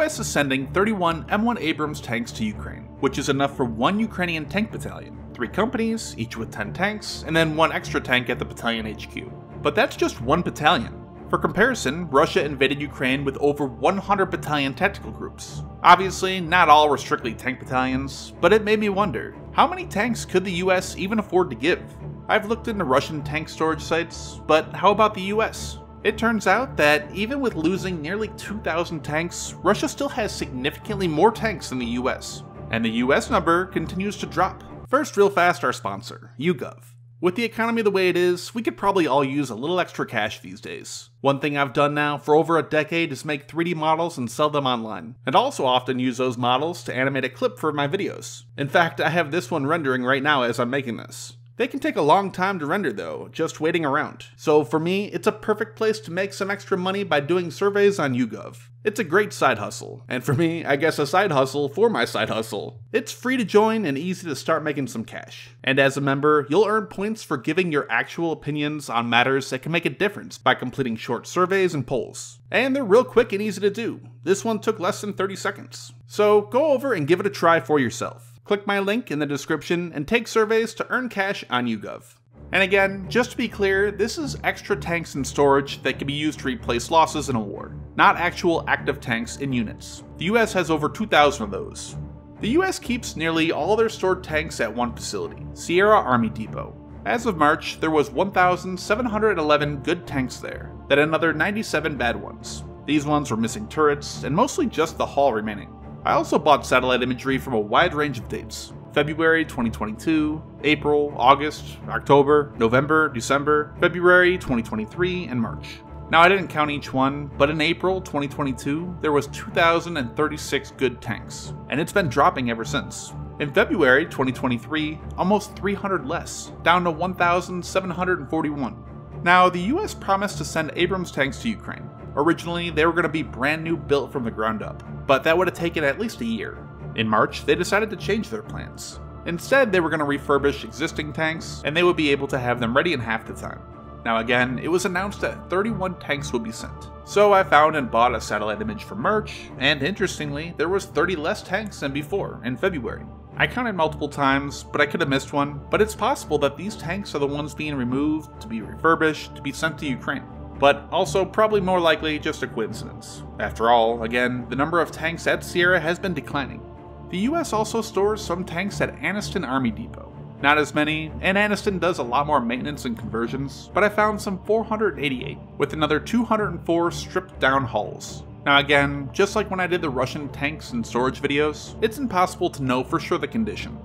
US is sending 31 M1 Abrams tanks to Ukraine, which is enough for one Ukrainian tank battalion, three companies, each with 10 tanks, and then one extra tank at the battalion HQ. But that's just one battalion. For comparison, Russia invaded Ukraine with over 100 battalion tactical groups. Obviously, not all were strictly tank battalions, but it made me wonder how many tanks could the US even afford to give? I've looked into Russian tank storage sites, but how about the US? It turns out that even with losing nearly 2,000 tanks, Russia still has significantly more tanks than the US. And the US number continues to drop. First, real fast, our sponsor, YouGov. With the economy the way it is, we could probably all use a little extra cash these days. One thing I've done now for over a decade is make 3D models and sell them online, and also often use those models to animate a clip for my videos. In fact, I have this one rendering right now as I'm making this. They can take a long time to render though, just waiting around. So for me, it's a perfect place to make some extra money by doing surveys on YouGov. It's a great side hustle, and for me, I guess a side hustle for my side hustle. It's free to join and easy to start making some cash. And as a member, you'll earn points for giving your actual opinions on matters that can make a difference by completing short surveys and polls. And they're real quick and easy to do. This one took less than 30 seconds. So go over and give it a try for yourself. Click my link in the description and take surveys to earn cash on YouGov. And again, just to be clear, this is extra tanks in storage that can be used to replace losses in a war, not actual active tanks in units. The US has over 2,000 of those. The US keeps nearly all their stored tanks at one facility, Sierra Army Depot. As of March, there was 1,711 good tanks there, then another 97 bad ones. These ones were missing turrets, and mostly just the hull remaining. I also bought satellite imagery from a wide range of dates February 2022, April, August, October, November, December, February 2023, and March. Now, I didn't count each one, but in April 2022, there was 2,036 good tanks, and it's been dropping ever since. In February 2023, almost 300 less, down to 1,741. Now, the US promised to send Abrams tanks to Ukraine. Originally, they were going to be brand new built from the ground up, but that would have taken at least a year. In March, they decided to change their plans. Instead, they were going to refurbish existing tanks, and they would be able to have them ready in half the time. Now again, it was announced that 31 tanks would be sent. So I found and bought a satellite image for March, and interestingly, there was 30 less tanks than before, in February. I counted multiple times, but I could have missed one, but it's possible that these tanks are the ones being removed, to be refurbished, to be sent to Ukraine but also probably more likely just a coincidence. After all, again, the number of tanks at Sierra has been declining. The US also stores some tanks at Anniston Army Depot. Not as many, and Anniston does a lot more maintenance and conversions, but I found some 488, with another 204 stripped down hulls. Now again, just like when I did the Russian tanks and storage videos, it's impossible to know for sure the condition.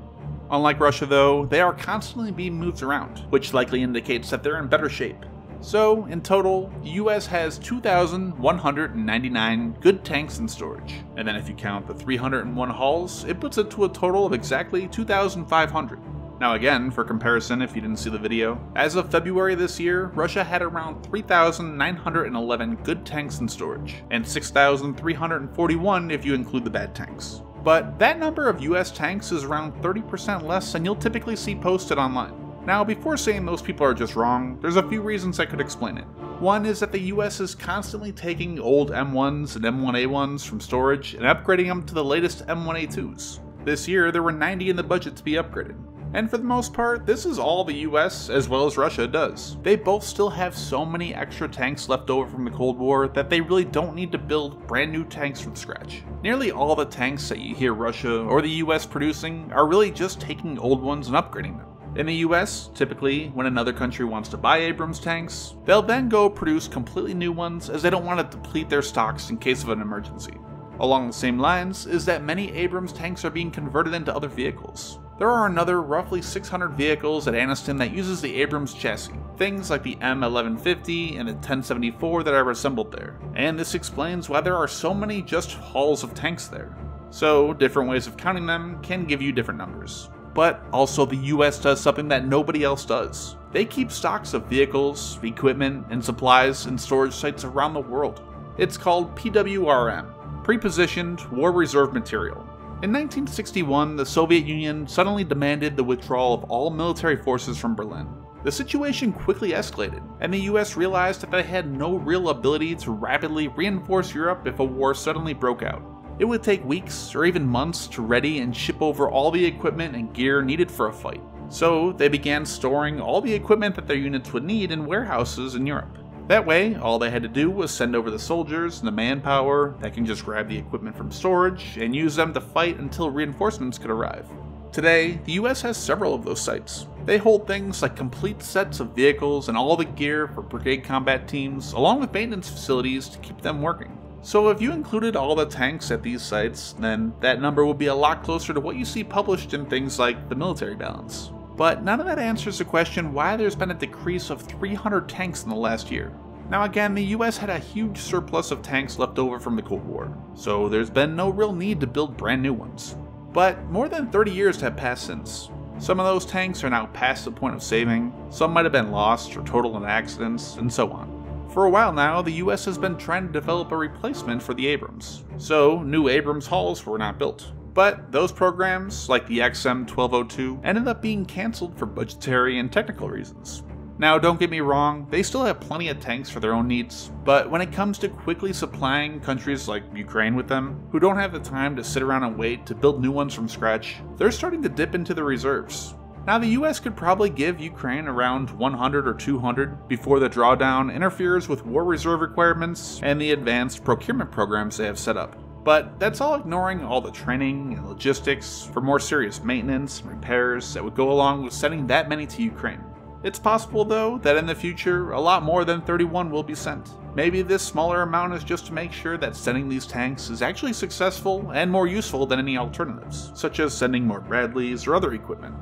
Unlike Russia though, they are constantly being moved around, which likely indicates that they're in better shape. So, in total, the US has 2,199 good tanks in storage. And then if you count the 301 hulls, it puts it to a total of exactly 2,500. Now again, for comparison if you didn't see the video, as of February this year, Russia had around 3,911 good tanks in storage, and 6,341 if you include the bad tanks. But that number of US tanks is around 30% less than you'll typically see posted online. Now, before saying those people are just wrong, there's a few reasons I could explain it. One is that the US is constantly taking old M1s and M1A1s from storage and upgrading them to the latest M1A2s. This year, there were 90 in the budget to be upgraded. And for the most part, this is all the US, as well as Russia, does. They both still have so many extra tanks left over from the Cold War that they really don't need to build brand new tanks from scratch. Nearly all the tanks that you hear Russia or the US producing are really just taking old ones and upgrading them. In the US, typically, when another country wants to buy Abrams tanks, they'll then go produce completely new ones as they don't want to deplete their stocks in case of an emergency. Along the same lines is that many Abrams tanks are being converted into other vehicles. There are another roughly 600 vehicles at Anniston that uses the Abrams chassis, things like the M1150 and the 1074 that are assembled there, and this explains why there are so many just hulls of tanks there. So, different ways of counting them can give you different numbers. But also, the US does something that nobody else does. They keep stocks of vehicles, equipment, and supplies in storage sites around the world. It's called PWRM, Prepositioned War Reserve Material. In 1961, the Soviet Union suddenly demanded the withdrawal of all military forces from Berlin. The situation quickly escalated, and the US realized that they had no real ability to rapidly reinforce Europe if a war suddenly broke out. It would take weeks or even months to ready and ship over all the equipment and gear needed for a fight. So they began storing all the equipment that their units would need in warehouses in Europe. That way, all they had to do was send over the soldiers and the manpower that can just grab the equipment from storage and use them to fight until reinforcements could arrive. Today, the US has several of those sites. They hold things like complete sets of vehicles and all the gear for brigade combat teams, along with maintenance facilities to keep them working. So if you included all the tanks at these sites, then that number would be a lot closer to what you see published in things like the military balance. But none of that answers the question why there's been a decrease of 300 tanks in the last year. Now again, the US had a huge surplus of tanks left over from the Cold War, so there's been no real need to build brand new ones. But more than 30 years have passed since. Some of those tanks are now past the point of saving, some might have been lost or totaled in accidents, and so on. For a while now, the US has been trying to develop a replacement for the Abrams, so new Abrams hulls were not built. But those programs, like the XM1202, ended up being cancelled for budgetary and technical reasons. Now, don't get me wrong, they still have plenty of tanks for their own needs, but when it comes to quickly supplying countries like Ukraine with them, who don't have the time to sit around and wait to build new ones from scratch, they're starting to dip into the reserves. Now, the US could probably give Ukraine around 100 or 200 before the drawdown interferes with war reserve requirements and the advanced procurement programs they have set up. But that's all ignoring all the training and logistics for more serious maintenance and repairs that would go along with sending that many to Ukraine. It's possible, though, that in the future, a lot more than 31 will be sent. Maybe this smaller amount is just to make sure that sending these tanks is actually successful and more useful than any alternatives, such as sending more Bradleys or other equipment.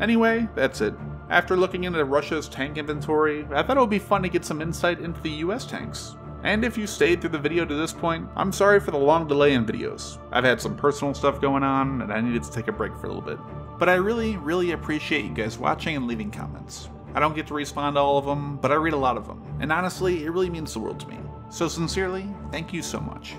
Anyway, that's it. After looking into Russia's tank inventory, I thought it would be fun to get some insight into the US tanks. And if you stayed through the video to this point, I'm sorry for the long delay in videos. I've had some personal stuff going on, and I needed to take a break for a little bit. But I really, really appreciate you guys watching and leaving comments. I don't get to respond to all of them, but I read a lot of them, and honestly, it really means the world to me. So sincerely, thank you so much.